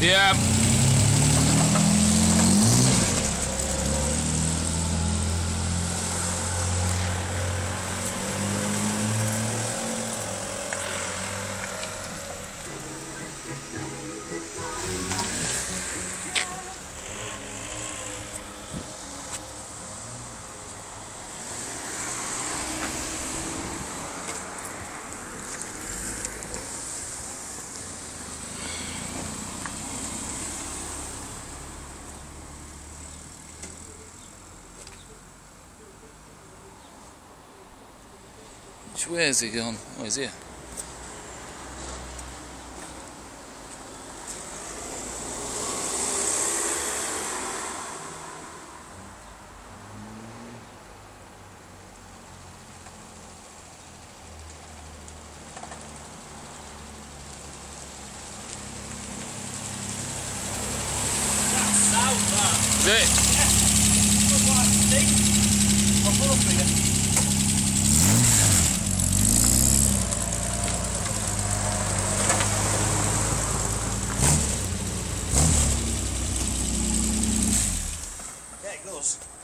Yeah. Has he gone? Oh, he's here. It? 2